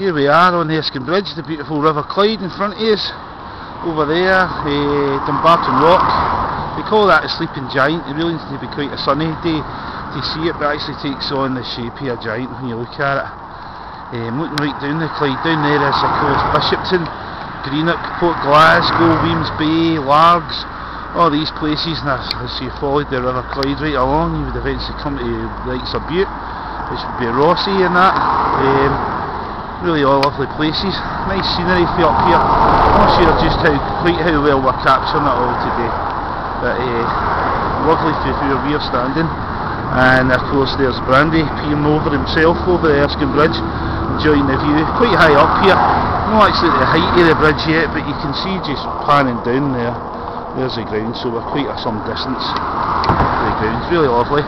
Here we are on the Erskine Bridge, the beautiful River Clyde in front of us. Over there, uh, Dumbarton Rock. They call that a sleeping giant. It really needs to be quite a sunny day to see it, but it actually takes on the shape of a giant when you look at it. Um, looking right down the Clyde, down there is of course Bishopton, Greenock, Port Glasgow, Wemyss Bay, Largs, all these places, and as, you followed the River Clyde right along, you would eventually come to the likes of Bute, which would be Rothesay and that. Um, really all lovely places, nice scenery for up here. I'm not sure just how quite how well we're capturing it all today, but uh, lovely for where we're standing. And of course there's Brandy peering over himself over the Erskine Bridge, enjoying the view. Quite high up here, not actually the height of the bridge yet, but you can see just panning down there. There's the ground, so we're quite at some distance. The ground's really lovely.